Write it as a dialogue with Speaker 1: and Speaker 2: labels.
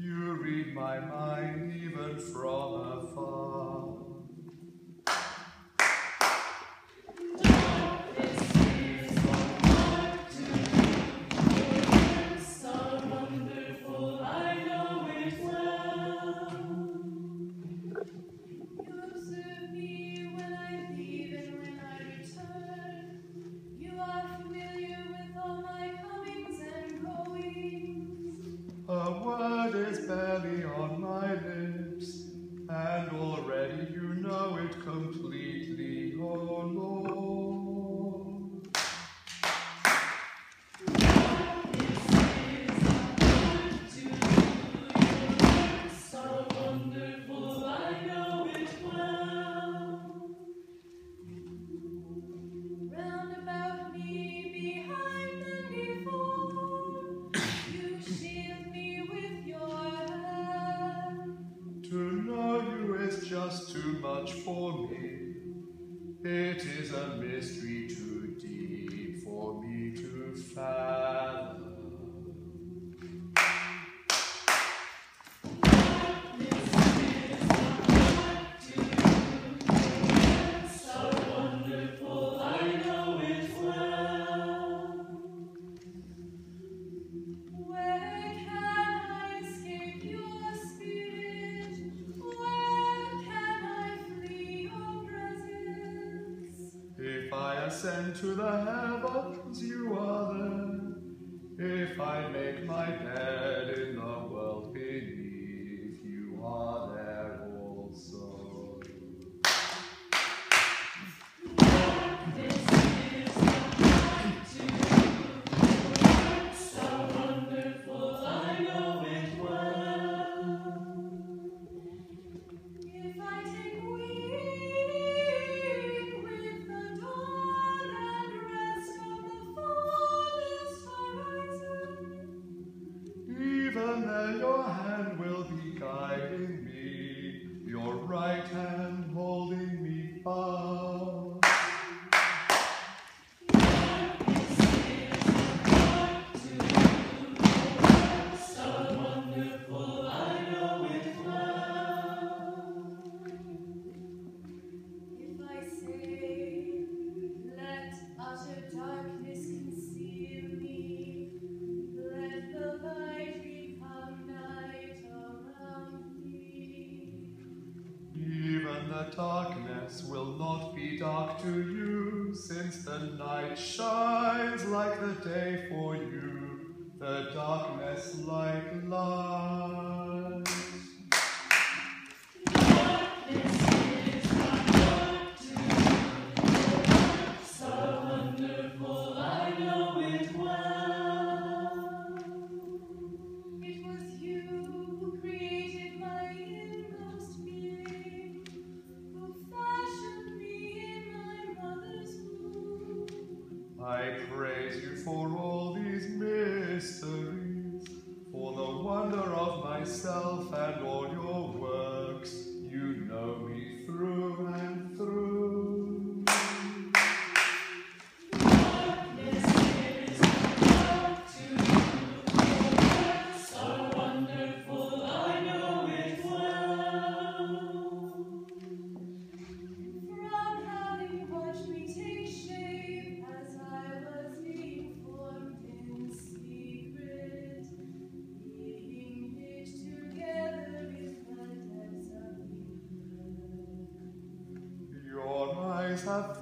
Speaker 1: You read my mind even from afar.
Speaker 2: and
Speaker 1: already you know it completely, oh Lord. much for me. It is a mystery ascend to the heavens, you are there. If I make my bed in the
Speaker 2: darkness
Speaker 1: will not be dark to you, since the night shines like the day for you, the darkness like light. for all these mysteries, for the wonder of myself and all your. have